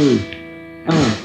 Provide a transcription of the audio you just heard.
Oh.